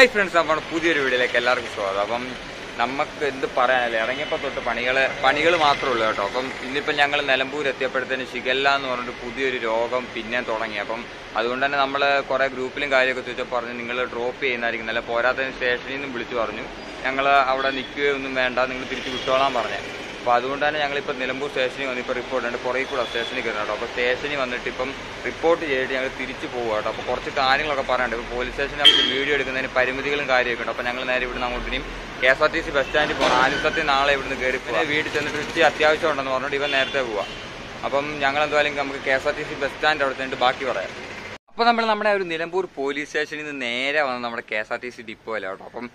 Hi friends നമ്മുടെ പുതിയൊരു വീഡിയോയിലേക്ക് എല്ലാവർക്കും സ്വാഗതം. അപ്പം നമുക്ക് എന്ത് പറയാനല്ലേ? ഇറങ്ങിയപ്പോൾ തൊട്ട് പണികൾ പണികൾ മാത്രമേ ഉള്ളൂ കേട്ടോ. അപ്പം ഇന്നിപ്പം ഞങ്ങൾ നിലമ്പൂർ എത്തിയപ്പോഴത്തേന് ഷിഗല്ല എന്ന് പറഞ്ഞിട്ട് പുതിയൊരു രോഗം പിന്നെ തുടങ്ങി. അപ്പം അതുകൊണ്ട് തന്നെ നമ്മൾ കുറേ ഗ്രൂപ്പിലും കാര്യമൊക്കെ ചോദിച്ചാൽ പറഞ്ഞു നിങ്ങൾ ഡ്രോപ്പ് ചെയ്യുന്നതായിരിക്കും. നല്ല പോരാത്തതിന് സ്റ്റേഷനിൽ നിന്നും വിളിച്ചു പറഞ്ഞു. ഞങ്ങൾ അവിടെ നിൽക്കുകയൊന്നും വേണ്ട. നിങ്ങൾ തിരിച്ച് വിട്ടോളാൻ പറഞ്ഞു. അപ്പോൾ അതുകൊണ്ട് തന്നെ ഞങ്ങളിപ്പോൾ നിലമ്പൂർ സ്റ്റേഷനിൽ വന്നിപ്പോൾ റിപ്പോർട്ട് ഉണ്ട്. പുറകെ കൂടെ സ്റ്റേഷനിൽ കയറണം കേട്ടോ. അപ്പോൾ സ്റ്റേഷനിൽ വന്നിട്ട് ഇപ്പം റിപ്പോർട്ട് ചെയ്തിട്ട് ഞങ്ങൾ തിരിച്ചു പോകുക കേട്ടോ. അപ്പോൾ കുറച്ച് കാര്യങ്ങളൊക്കെ പറയാനുണ്ട്. ഇപ്പോൾ പോലീസ് സ്റ്റേഷനിൽ നമുക്ക് വീഡിയോ എടുക്കുന്നതിന് പരിമിതികളും കാര്യമൊക്കെ ഉണ്ട്. അപ്പോൾ ഞങ്ങൾ നേരെ ഇവിടുന്ന് അങ്ങോട്ട് ഇനിയും K S R T C bus സ്റ്റാൻഡിൽ പോകണം ആലുസത്തിൽ നാളെ ഇവിടുന്ന് കയറി പിന്നെ വീട്ടിൽ ചെന്നിട്ട് ഇച്ചിരി അത്യാവശ്യം ഉണ്ടെന്ന് പറഞ്ഞിട്ട് ഇവൻ നേരത്തെ പോവാം. അപ്പം ഞങ്ങൾ എന്തായാലും നമുക്ക് K S R T C bus stand അവിടെ ചെന്നിട്ട് ബാക്കി പറയാം. അപ്പോൾ നമ്മൾ നമ്മുടെ ഒരു നിലമ്പൂർ പോലീസ് സ്റ്റേഷനിൽ നിന്ന് നേരെ വന്ന് നമ്മുടെ K S R T C ഡിപ്പോയില കേട്ടോ. അപ്പം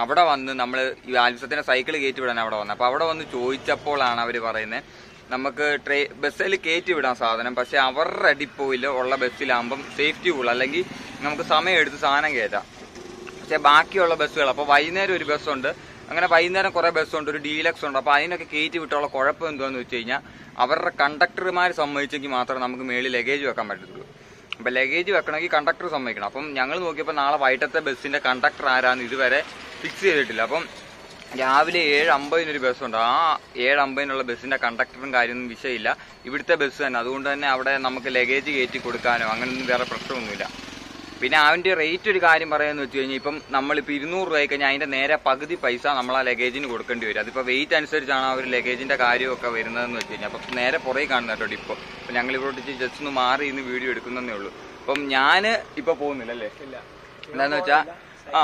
അവിടെ വന്ന് നമ്മൾ ഈ ആൽസത്തിന്റെ സൈക്കിൾ കയറ്റി വിടാൻ അവിടെ വന്നത് അപ്പോൾ അവിടെ വന്ന് ചോദിച്ചപ്പോഴാണ് അവർ പറയുന്നത് നമുക്ക് ട്രേ ബസ്സിൽ കയറ്റി വിടാൻ സാധനം പക്ഷേ അവരുടെ അടിപ്പോയിൽ ഉള്ള ബസ്സിലാകുമ്പം സേഫ്റ്റി ഉള്ളു അല്ലെങ്കിൽ നമുക്ക് സമയം എടുത്ത് സാധനം കയറ്റാം. പക്ഷേ ബാക്കിയുള്ള ബസ്സുകൾ അപ്പോൾ വൈകുന്നേരം ഒരു ബസ്സുണ്ട് അങ്ങനെ വൈകുന്നേരം കുറേ ബസ്സുണ്ട് ഒരു ഡീലക്സ് ഉണ്ട് അപ്പോൾ അതിനൊക്കെ കയറ്റി വിട്ടുള്ള കുഴപ്പം എന്താണെന്ന് വെച്ച് കഴിഞ്ഞാൽ അവരുടെ കണ്ടക്ടർമാർ സമ്മതിച്ചെങ്കിൽ മാത്രമേ നമുക്ക് മേളിൽ ലഗേജ് വെക്കാൻ പറ്റത്തുള്ളൂ. അപ്പോൾ ലഗേജ് വെക്കണമെങ്കിൽ കണ്ടക്ടർ സമ്മതിക്കണം. അപ്പം ഞങ്ങൾ നോക്കിയപ്പോൾ നാളെ വൈകിട്ടത്തെ ബസ്സിന്റെ കണ്ടക്ടർ ആരാന്ന് ഇതുവരെ ഫിക്സ് ചെയ്തിട്ടില്ല. അപ്പം രാവിലെ ഏഴ് അമ്പതിനൊരു ബസ്സുണ്ട് ആ ഏഴ് അമ്പതിനുള്ള ബസ്സിന്റെ കണ്ടക്ടറും കാര്യമൊന്നും വിഷയമില്ല. ഇവിടുത്തെ ബസ് തന്നെ. അതുകൊണ്ട് തന്നെ അവിടെ നമുക്ക് ലഗേജ് കയറ്റി കൊടുക്കാനോ അങ്ങനെയൊന്നും വേറെ പ്രശ്നമൊന്നുമില്ല. പിന്നെ അവന്റെ റേറ്റ് ഒരു കാര്യം പറയാന്ന് വെച്ച് കഴിഞ്ഞാൽ ഇപ്പം നമ്മളിപ്പോൾ ഇരുന്നൂറ് രൂപ കഴിഞ്ഞാൽ അതിന്റെ നേരെ പകുതി പൈസ നമ്മൾ ആ ലഗേജിന് കൊടുക്കേണ്ടി വരും. അതിപ്പോൾ വെയിറ്റ് അനുസരിച്ചാണ് ആ ഒരു ലഗേജിന്റെ കാര്യമൊക്കെ വരുന്നതെന്ന് വെച്ച് കഴിഞ്ഞാൽ അപ്പം നേരെ പുറകെ കാണുന്ന കേട്ടോ ഇപ്പോൾ അപ്പം ഞങ്ങൾ ഇവിടെ ജസ്റ്റ് ഒന്ന് മാറി ഇന്ന് വീഡിയോ എടുക്കുന്നതേ ഉള്ളൂ. അപ്പം ഞാൻ ഇപ്പൊ പോകുന്നില്ല അല്ലേ എന്താന്ന് വെച്ചാ ആ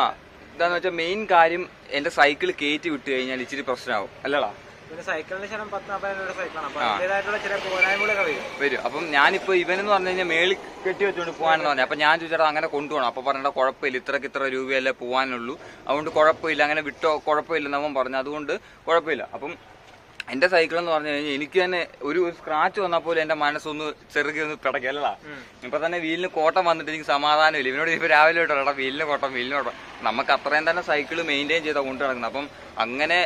എന്താന്ന് വെച്ചാൽ മെയിൻ കാര്യം എന്റെ സൈക്കിൾ കയറ്റി വിട്ടു കഴിഞ്ഞാൽ ഇച്ചിരി പ്രശ്നമാവും അല്ലടാ. പിന്നെ സൈക്കിളിന് ശേഷം പത്ത് സൈക്കിളാണ്. അപ്പൊ അതിന്റേതായിട്ടുള്ള ചില പോരായ്മകളൊക്കെ വരും. വരും. അപ്പം ഞാനിപ്പോ ഇവനെന്ന് പറഞ്ഞു കഴിഞ്ഞാൽ മേളിൽ കെട്ടി വെച്ചുകൊണ്ട് പോകാനെന്ന് പറഞ്ഞു. അപ്പൊ ഞാൻ ചോദിച്ചാൽ അങ്ങനെ കൊണ്ടുപോകണം. അപ്പൊ പറഞ്ഞ കുഴപ്പമില്ല. ഇത്രക്ക് ഇത്ര രൂപയല്ലേ പോകാനുള്ളൂ അതുകൊണ്ട് കുഴപ്പമില്ല. അങ്ങനെ വിട്ടോ കുഴപ്പമില്ലെന്ന് അവൻ പറഞ്ഞു. അതുകൊണ്ട് കുഴപ്പമില്ല. അപ്പം എന്റെ സൈക്കിൾ എന്ന് പറഞ്ഞു കഴിഞ്ഞാൽ എനിക്ക് തന്നെ ഒരു സ്ക്രാച്ച് വന്നാൽ പോലും എന്റെ മനസ്സൊന്ന് ചെറുകി ഒന്ന് പിടക്കല്ലടാ ഇപ്പൊ തന്നെ വീലിന് കോട്ടം വന്നിട്ട് എനിക്ക് സമാധാനമില്ല ഇവനോട് ഇപ്പൊ രാവിലെ ഇട്ടോ എടാ വീലിന് കോട്ടം വീലിന് കോട്ടം. നമുക്ക് അത്രയും തന്നെ സൈക്കിൾ മെയിന്റെയിൻ ചെയ്താൽ കൊണ്ടു നടക്കുന്നത്. അപ്പം അങ്ങനെ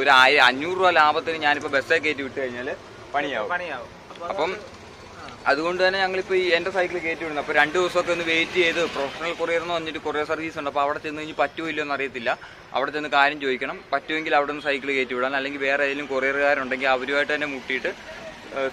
ഒരു ആയിരം അഞ്ഞൂറ് രൂപ ലാഭത്തിന് ഞാനിപ്പോ ബസ്സേ കയറ്റി വിട്ടു കഴിഞ്ഞാൽ പണിയാവും. പണിയാവും. അപ്പം അതുകൊണ്ട് തന്നെ ഞങ്ങളിപ്പോൾ ഈ എന്റെ സൈക്കിൾ കയറ്റി വിടുന്നു. അപ്പോൾ രണ്ട് ദിവസമൊക്കെ ഒന്ന് വെയിറ്റ് ചെയ്ത് പ്രൊഫഷണൽ കൊറിയർ എന്ന് പറഞ്ഞിട്ട് കൊറിയർ സർവീസ് ഉണ്ട്. അപ്പോൾ അവിടെ ചെന്ന് കഴിഞ്ഞ് പറ്റുമോ എന്ന് അറിയത്തില്ല. അവിടെ ചെന്ന് കാര്യം ചോദിക്കണം. പറ്റുമെങ്കിൽ അവിടെ നിന്ന് സൈക്കിൾ കയറ്റി വിടാൻ അല്ലെങ്കിൽ വേറെ ഏതെങ്കിലും കൊറിയറുകാരുണ്ടെങ്കിൽ അവരുമായിട്ട് തന്നെ മുട്ടിയിട്ട്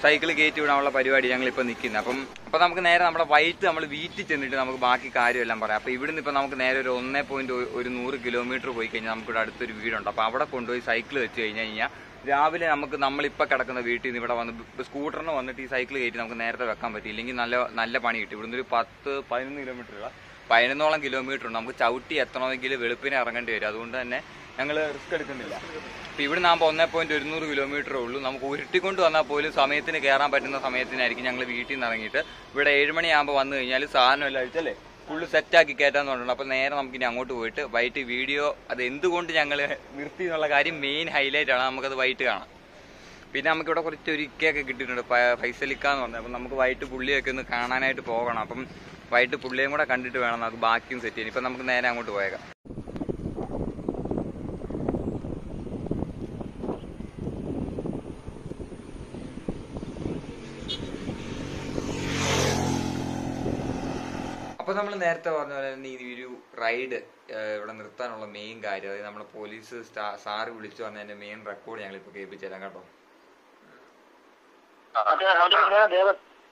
സൈക്കിൾ കയറ്റി വിടാനുള്ള പരിപാടി ഞങ്ങളിപ്പോൾ നിൽക്കുന്നത് അപ്പം അപ്പോൾ നമുക്ക് നേരെ നമ്മുടെ വൈറ്റ് നമ്മൾ വീട്ടിൽ ചെന്നിട്ട് നമുക്ക് ബാക്കി കാര്യമെല്ലാം പറയാം. അപ്പോൾ ഇവിടുന്ന് ഇപ്പോൾ നമുക്ക് നേരെ ഒരു ഒന്നേ പോയിന്റ് ഒരു നൂറ് കിലോമീറ്റർ പോയി കഴിഞ്ഞാൽ നമുക്കിവിടെ അടുത്തൊരു വീടുണ്ട്. അപ്പോൾ അവിടെ കൊണ്ടുപോയി സൈക്കിൾ വെച്ച് കഴിഞ്ഞ് കഴിഞ്ഞാൽ രാവിലെ നമുക്ക് നമ്മളിപ്പോൾ കിടക്കുന്ന വീട്ടിൽ നിന്ന് ഇവിടെ വന്ന് സ്കൂട്ടറിന് വന്നിട്ട് ഈ സൈക്കിൾ കയറ്റി നമുക്ക് നേരത്തെ വെക്കാൻ പറ്റി. ഇല്ലെങ്കിൽ നല്ല നല്ല പണി കിട്ടും. ഇവിടുന്ന് ഒരു പത്ത് പതിനൊന്ന് കിലോമീറ്റർ പതിനൊന്നോളം കിലോമീറ്റർ ഉണ്ട്. നമുക്ക് ചവിട്ടി എത്തണമെങ്കിൽ വെളുപ്പിനെ ഇറങ്ങേണ്ടി വരും. അതുകൊണ്ട് തന്നെ ഞങ്ങൾ റിസ്ക് എടുക്കുന്നില്ല. അപ്പോൾ ഇവിടെ നാകുമ്പോൾ ഒന്നേ പോയിന്റ് ഒരുന്നൂറ് കിലോമീറ്ററേ ഉള്ളൂ. നമുക്ക് ഉരുട്ടിക്കൊണ്ട് വന്നാൽ പോലും സമയത്തിന് കയറാൻ പറ്റുന്ന സമയത്തിനായിരിക്കും ഞങ്ങൾ വീട്ടിൽ നിന്ന് ഇറങ്ങിയിട്ട്. ഇവിടെ ഏഴുമണിയാകുമ്പോൾ വന്നു കഴിഞ്ഞാൽ സാധനം എല്ലാം അഴിച്ചല്ലേ? ഫുള്ള് സെറ്റാക്കി കയറ്റാന്ന് പറഞ്ഞിട്ടുണ്ട് അപ്പോൾ നേരെ നമുക്ക് ഇനി അങ്ങോട്ട് പോയിട്ട് വൈകിട്ട് വീഡിയോ അത് എന്തുകൊണ്ട് ഞങ്ങൾ നിർത്തി എന്നുള്ള കാര്യം മെയിൻ ഹൈലൈറ്റ് ആണ്. നമുക്കത് വൈകിട്ട് കാണാം. പിന്നെ നമുക്ക് ഇവിടെ കുറച്ച് ഒരു ഇക്കയൊക്കെ കിട്ടിയിട്ടുണ്ട് ഫൈസലിക്കാന്ന് പറഞ്ഞത് അപ്പം നമുക്ക് വൈകിട്ട് പുള്ളിയൊക്കെ ഒന്ന് കാണാനായിട്ട് പോകണം. അപ്പം വൈകിട്ട് പുള്ളിയും കൂടെ കണ്ടിട്ട് വേണം നമുക്ക് ബാക്കിയും സെറ്റ് ചെയ്യാൻ. ഇപ്പം നമുക്ക് നേരെ അങ്ങോട്ട് പോയേക്കാം. അപ്പൊ നമ്മൾ നേരത്തെ പറഞ്ഞ പോലെ തന്നെ ഈ ഒരു റൈഡ് ഇവിടെ നിർത്താനുള്ള മെയിൻ കാര്യം അതായത് നമ്മളെ പോലീസ് സ്റ്റാ- സാറ് വിളിച്ചു പറഞ്ഞതിന്റെ മെയിൻ റെക്കോർഡ് ഞങ്ങൾ ഇപ്പൊ കേൾപ്പിച്ചു തരാം കേട്ടോ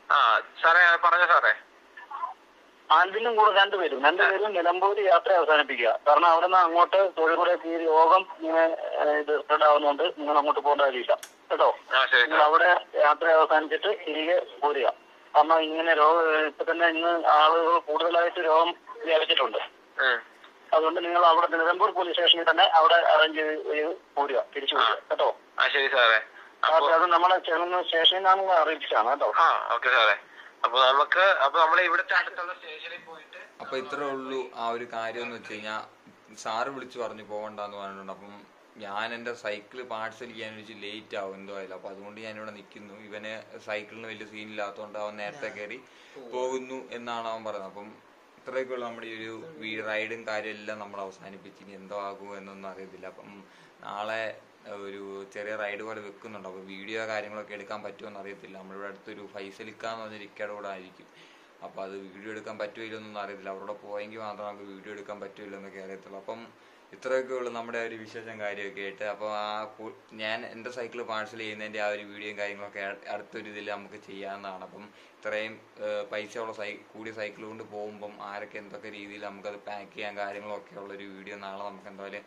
ആ സാറേ പറഞ്ഞു സാറേ. ആൽബിനും കൂടെ രണ്ടുപേരും രണ്ടുപേരും നിലമ്പൂര് യാത്ര അവസാനിപ്പിക്കുക. കാരണം അവിടെ നിന്ന് അങ്ങോട്ട് തൊഴിൽമുറയ്ക്ക് ഈ രോഗം ഇങ്ങനെ ഇത് സ്പ്രെഡ് ആവുന്നുണ്ട്. നിങ്ങൾ അങ്ങോട്ട് പോകേണ്ട കാര്യമില്ല. കേട്ടോ? ആ ശരി നിങ്ങൾ അവിടെ യാത്ര അവസാനിച്ചിട്ട് തിരികെ പോരുക. കാരണം ഇങ്ങനെ രോഗം ഇപ്പൊ തന്നെ ഇന്ന് ആളുകൾ കൂടുതലായിട്ട് രോഗം വ്യാപിച്ചിട്ടുണ്ട്. അതുകൊണ്ട് നിങ്ങൾ അവിടെ നിലമ്പൂർ പോലീസ് സ്റ്റേഷനിൽ തന്നെ അവിടെ അറേഞ്ച് ചെയ്ത് പോരുക തിരിച്ചു പോരുക കേട്ടോ? ആ ശരി സാറേ. അത് നമ്മളെ ചെന്ന സ്റ്റേഷനിൽ നിന്നാണ് അറിയിച്ചാണ് കേട്ടോ? ആ ഓക്കെ സാറേ. അപ്പൊ നമുക്ക് അപ്പൊ നമ്മളെ ഇവിടുത്തെ അടുത്തുള്ള സ്റ്റേഷനിൽ പോയിട്ട് അപ്പൊ ഇത്രേ ഉള്ളൂ ആ ഒരു കാര്യം എന്ന് വെച്ച് കഴിഞ്ഞാൽ സാറ് വിളിച്ചു പറഞ്ഞു പോകണ്ടെന്ന് പറഞ്ഞിട്ടുണ്ട്. അപ്പം ഞാൻ എന്റെ സൈക്കിൾ പാർസൽ ചെയ്യാൻ വെച്ച് ലേറ്റ് ആവും എന്തോ ആയാലും. അപ്പൊ അതുകൊണ്ട് ഞാൻ ഇവിടെ നിൽക്കുന്നു ഇവന് സൈക്കിളിന് വലിയ സീനില്ലാത്തതുകൊണ്ട് അവൻ നേരത്തെ കയറി പോകുന്നു എന്നാണ് അവൻ പറയുന്നത്. അപ്പം ഇത്രയൊക്കെ ഉള്ളൂ നമ്മുടെ ഈ ഒരു വീ റൈഡും കാര്യം എല്ലാം നമ്മൾ അവസാനിപ്പിച്ച് ഇനി എന്തോ ആകുമോ എന്നൊന്നും അറിയത്തില്ല. അപ്പം നാളെ ഒരു ചെറിയ റൈഡ് പോലെ വെക്കുന്നുണ്ട്. അപ്പോൾ വീഡിയോ കാര്യങ്ങളൊക്കെ എടുക്കാൻ പറ്റുമോ അറിയത്തില്ല. നമ്മളിവിടെ അടുത്തൊരു ഫൈസലിക്കാന്ന് പറഞ്ഞ ഇരിക്കയുടെ കൂടെ ആയിരിക്കും. അപ്പോൾ അത് വീഡിയോ എടുക്കാൻ പറ്റുമോ ഇല്ലെന്നൊന്നും അറിയത്തില്ല. അവരോട് പോയെങ്കിൽ മാത്രം നമുക്ക് വീഡിയോ എടുക്കാൻ പറ്റുമോ ഇല്ലെന്നൊക്കെ അറിയത്തുള്ളൂ. അപ്പം ഇത്രയൊക്കെ ഉള്ളൂ നമ്മുടെ ഒരു വിശേഷം കാര്യമൊക്കെ ആയിട്ട്. അപ്പോൾ ആ ഞാൻ എന്റെ സൈക്കിൾ പാഴ്സൽ ചെയ്യുന്നതിന്റെ ആ ഒരു വീഡിയോയും കാര്യങ്ങളൊക്കെ അടുത്തൊരു ഇതിൽ നമുക്ക് ചെയ്യാവുന്നതാണ്. അപ്പം ഇത്രയും പൈസ പൈസയുള്ള സൈ കൂടിയ സൈക്കിൾ കൊണ്ട് പോകുമ്പം ആരൊക്കെ എന്തൊക്കെ രീതിയിൽ നമുക്കത് പാക്ക് ചെയ്യാൻ കാര്യങ്ങളൊക്കെ ഉള്ളൊരു വീഡിയോ നാളെ നമുക്ക് എന്തായാലും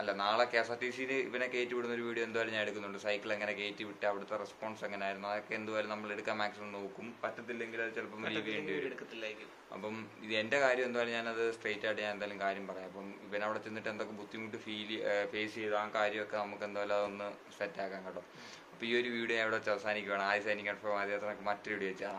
അല്ല നാളെ കെ എസ് ആർ ടി സിയിൽ ഇവനെ കയറ്റി വിടുന്ന ഒരു വീഡിയോ എന്തായാലും ഞാൻ എടുക്കുന്നുണ്ട്. സൈക്കിൾ എങ്ങനെ കയറ്റി വിട്ട് അവിടുത്തെ റെസ്പോൺസ് എങ്ങനെയായിരുന്നു അതൊക്കെ എന്തായാലും നമ്മൾ എടുക്കാൻ മാക്സിമം നോക്കും. പറ്റത്തില്ലെങ്കിൽ അത് ചിലപ്പം ലീവ് ചെയ്യേണ്ടി എടുക്കത്തില്ലായിരിക്കും. അപ്പം ഇത് എന്റെ കാര്യം എന്തായാലും ഞാനത് സ്ട്രേറ്റ് ആയിട്ട് ഞാൻ എന്തായാലും കാര്യം പറയാം. അപ്പം ഇവൻ അവിടെ ചെന്നിട്ട് എന്തൊക്കെ ബുദ്ധിമുട്ട് ഫീൽ ഫേസ് ചെയ്ത്. ആ കാര്യമൊക്കെ നമുക്ക് എന്തായാലും അതൊന്ന് സെറ്റ് ആക്കാം കേട്ടോ. അപ്പോൾ ഈ ഒരു വീഡിയോ ഞാൻ ഇവിടെ വെച്ച് അവസാനിക്കുകയാണ് ആയി സൈനിക്കാൻ ആദ്യത്തെ മറ്റൊരു വീഡിയോ വെച്ചാൽ